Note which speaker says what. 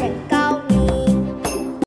Speaker 1: 어제까?